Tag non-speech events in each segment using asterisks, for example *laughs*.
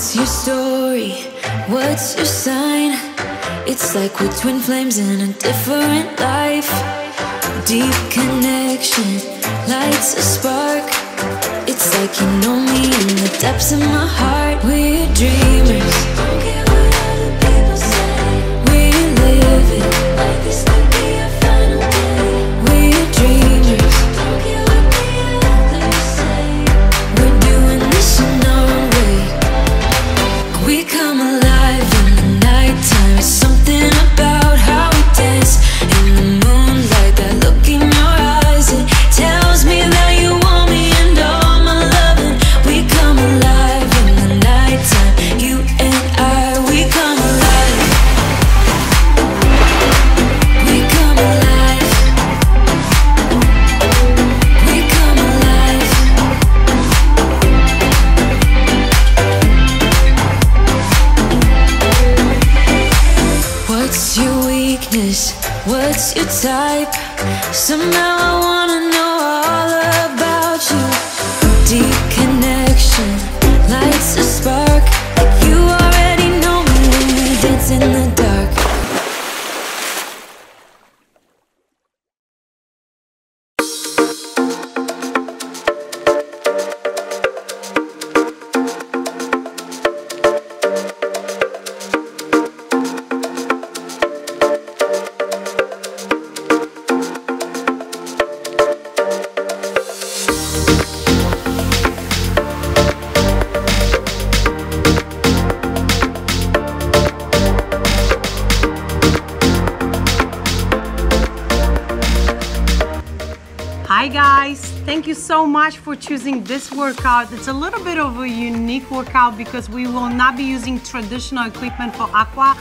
What's your story? What's your sign? It's like we're twin flames in a different life. Deep connection lights a spark. It's like you know me in the depths of my heart. We're dreamers. Type? Somehow Hi guys, thank you so much for choosing this workout. It's a little bit of a unique workout because we will not be using traditional equipment for aqua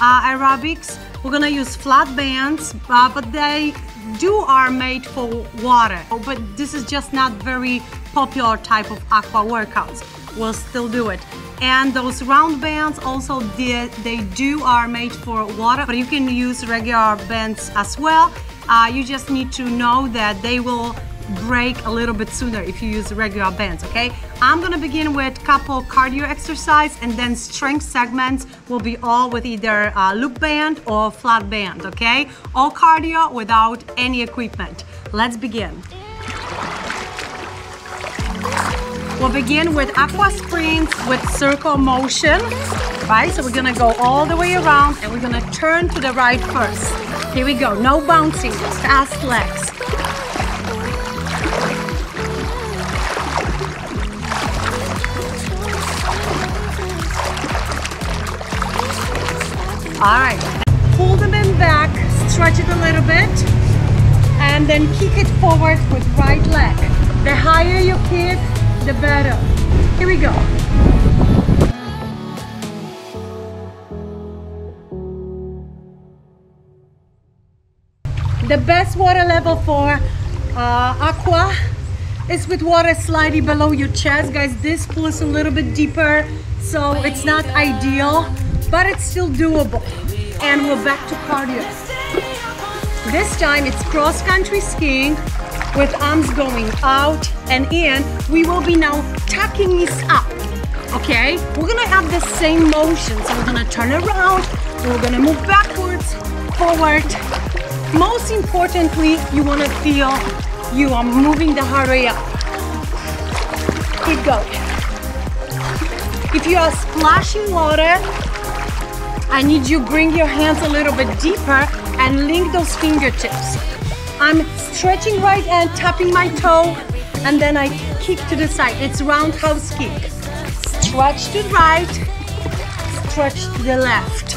uh, aerobics. We're gonna use flat bands, uh, but they do are made for water. But this is just not very popular type of aqua workouts. We'll still do it. And those round bands also they, do are made for water, but you can use regular bands as well. Uh, you just need to know that they will break a little bit sooner if you use regular bands, okay? I'm gonna begin with couple cardio exercise and then strength segments will be all with either loop band or flat band, okay? All cardio without any equipment. Let's begin. We'll begin with aqua sprints with circle motion, right? So we're gonna go all the way around and we're gonna turn to the right first. Here we go, no bouncing, just fast legs. All right, pull them in back, stretch it a little bit, and then kick it forward with right leg. The higher you kick, the better. Here we go. The best water level for uh, aqua is with water slightly below your chest. Guys, this pool is a little bit deeper, so it's not ideal, but it's still doable. And we're back to cardio. This time it's cross-country skiing with arms going out and in. We will be now tucking this up, okay? We're gonna have the same motion. So we're gonna turn around, we're gonna move backwards, forward. Most importantly, you wanna feel you are moving the heart rate up. Keep going. If you are splashing water, I need you bring your hands a little bit deeper and link those fingertips. I'm stretching right and tapping my toe and then I kick to the side. It's roundhouse kick. Stretch to the right, stretch to the left.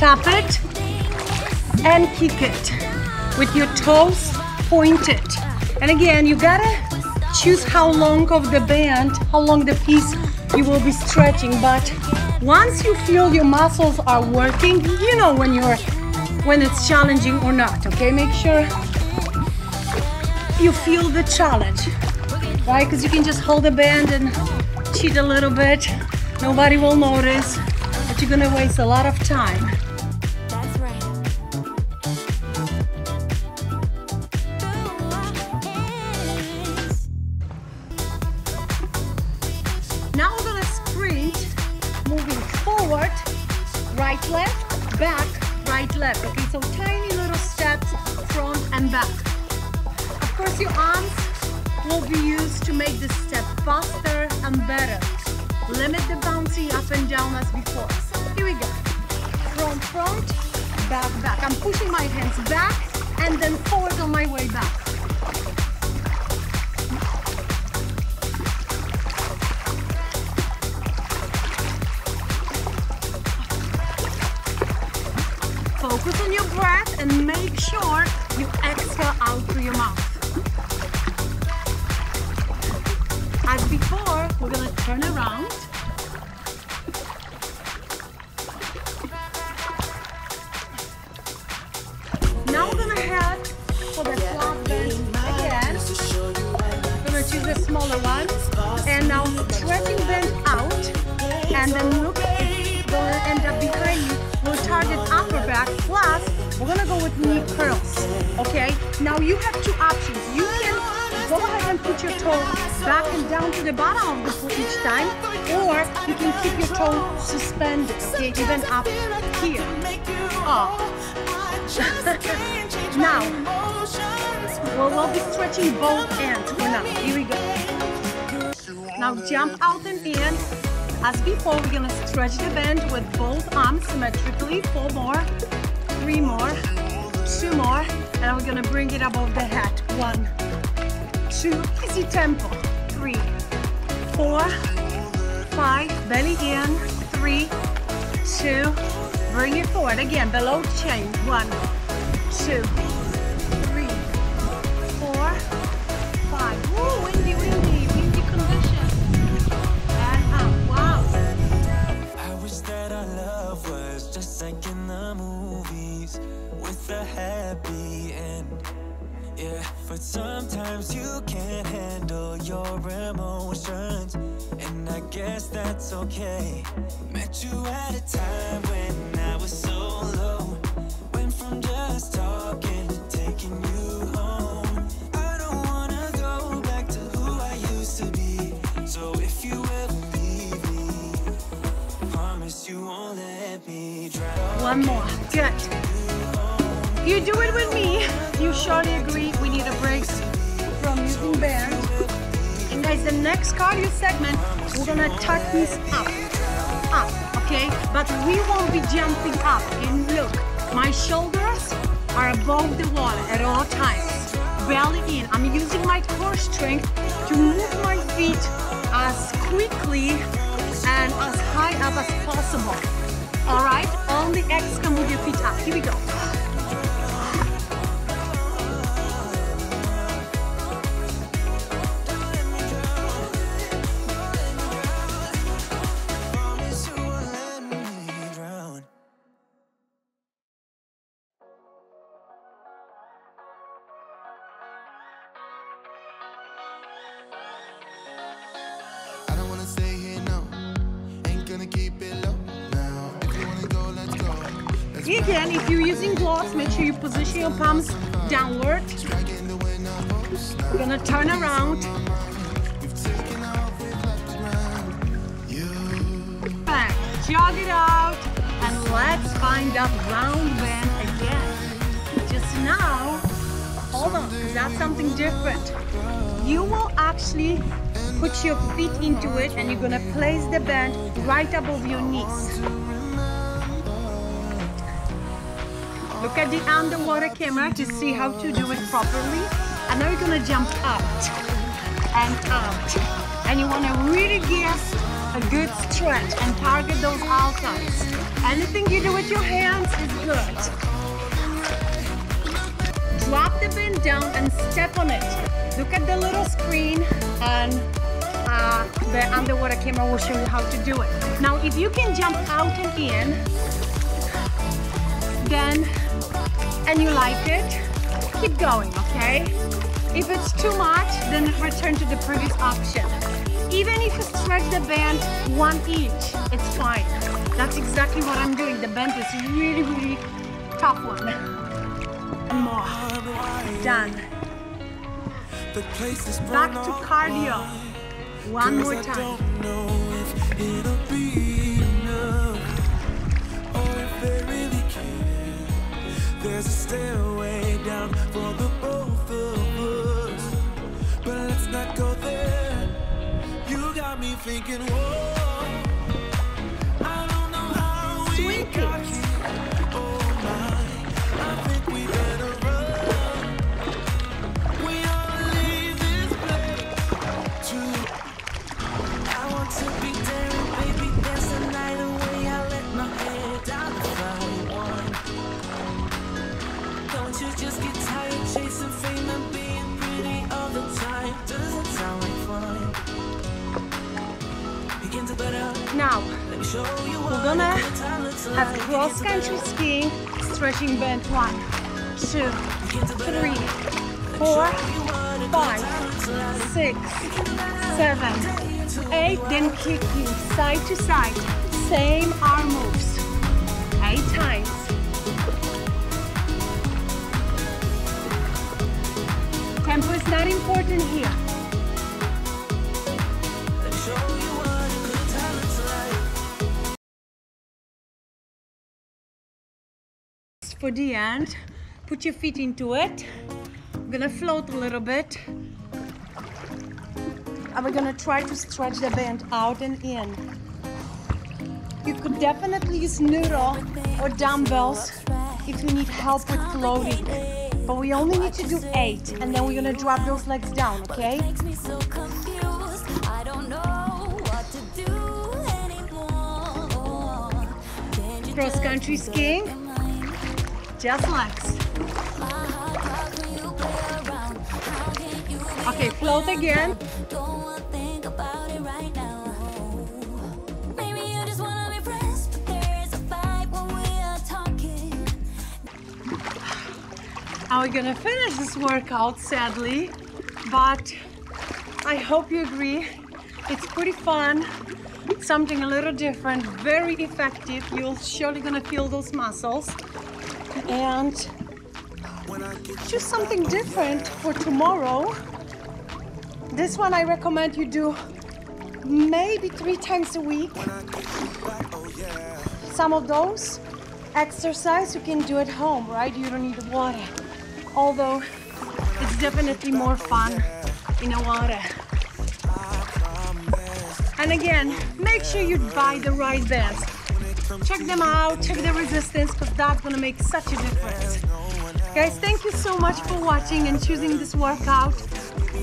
Tap it and kick it with your toes pointed. And again, you gotta choose how long of the band, how long the piece you will be stretching. But once you feel your muscles are working, you know when you're when it's challenging or not. Okay, make sure you feel the challenge, right? Because you can just hold the band and cheat a little bit. Nobody will notice, but you're gonna waste a lot of time. Limit the bouncing up and down as before. Here we go. Front, front, back, back. I'm pushing my hands back and then forward on my way back. Focus on your breath and make sure you exhale out through your mouth. As before, we're gonna turn around. Now we're gonna head for the flat bend again. We're gonna choose the smaller one. And now stretching bend out. And then look, gonna end up behind you. We'll target upper back. Plus, we're gonna go with knee curls. Okay? Now you have two options. You can go ahead and put your toe back and down to the bottom of the foot each time. Or you can keep your toe suspended. Okay, even up here. Oh. *laughs* now, well, we'll be stretching both ends for now. Here we go. Now jump out and in. As before, we're gonna stretch the bend with both arms symmetrically. Four more, three more, two more, and we're gonna bring it above the head. One, two, easy tempo. Three, four, five, belly in. Three, two, bring it forward. Again, below chain. One, two, three, four, five. Woo, windy, windy, windy condition. And up, wow. I wish that our love was just like in the movies with a happy but sometimes you can't handle your emotions, and I guess that's okay. Met you at a time when I was so low, went from just talking to taking you home. I don't wanna go back to who I used to be. So if you ever leave me, promise you won't let me drown. One more. Good. You do it with me. You surely agree we need a break from using band. And guys, the next cardio segment, we're gonna tuck these up. Up, okay? But we won't be jumping up. And look, my shoulders are above the water at all times. Belly in. I'm using my core strength to move my feet as quickly and as high up as possible. All right, on the exhale, move your feet up. Here we go. Again, if you're using gloves, make sure you position your palms downward. We're gonna turn around. Back, jog it out, and let's find that round bend again. Just now, hold on, 'cause that's something different. You will actually put your feet into it and you're gonna place the band right above your knees. Look at the underwater camera to see how to do it properly. And now you're gonna jump out and out. And you wanna really give a good stretch and target those outsides. Anything you do with your hands is good. Drop the bend down and step on it. Look at the little screen and uh, the underwater camera will show you how to do it. Now, if you can jump out and in, then, and you like it, keep going, okay? If it's too much, then return to the previous option. Even if you stretch the band one inch, it's fine. That's exactly what I'm doing. The band is really, really tough one. *laughs* And more. Done. The place is Back to cardio. One more time. There's a stairway down for the both of us. But let's not go there. You got me thinking, whoa. Now, we're gonna have cross country skiing, stretching band. one, two, three, four, five, six, seven, eight, four, Show you. Then side to side. Same arm moves. Eight times. Tempo is not important here. For the end, put your feet into it. I'm gonna float a little bit. And we're gonna try to stretch the band out and in. You could definitely use noodle or dumbbells if you need help with floating. But we only need to do eight, and then we're gonna drop those legs down, okay? Makes me so confused. I don't know what to do anymore. Can you Cross country skiing. Just legs. Okay, float again. Now we're gonna finish this workout sadly, but I hope you agree. It's pretty fun, something a little different, very effective. You're surely gonna feel those muscles. And choose something different for tomorrow. This one I recommend you do maybe three times a week. Some of those exercise you can do at home, right? You don't need the water. Although it's definitely more fun in the water. And again, make sure you buy the right bands. Check them out, check the resistance, because that's gonna make such a difference. Guys, thank you so much for watching and choosing this workout.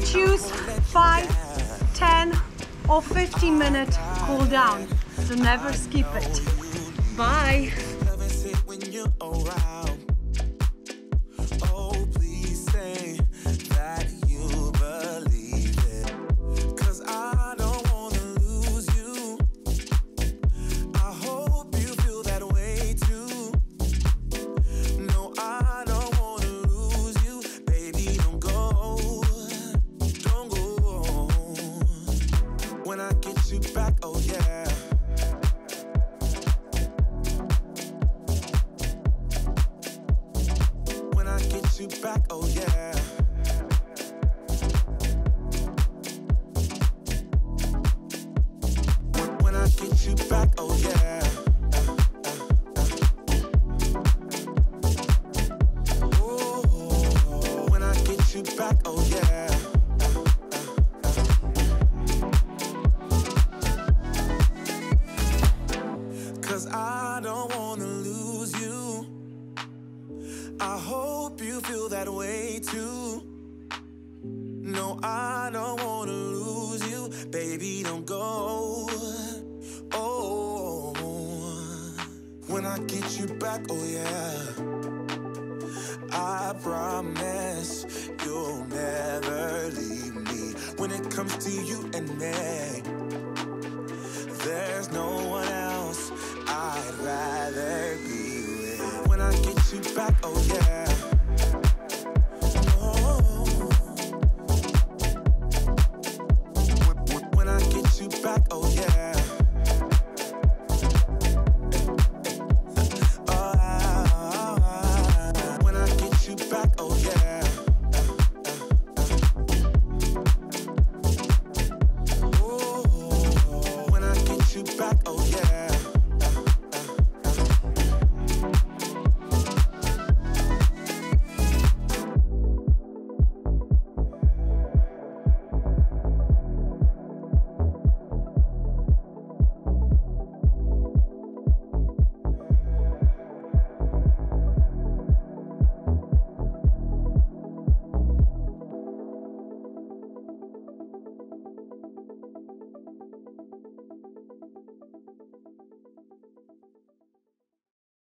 Choose 5, 10, or 15 minute cool down. So never skip it. Bye. You back, oh yeah. I hope you feel that way too. No, I don't wanna lose you. Baby, don't go. Oh, when I get you back, oh yeah. I promise you'll never leave me. When it comes to you and me, there's no one else I'd rather I get you back, oh yeah.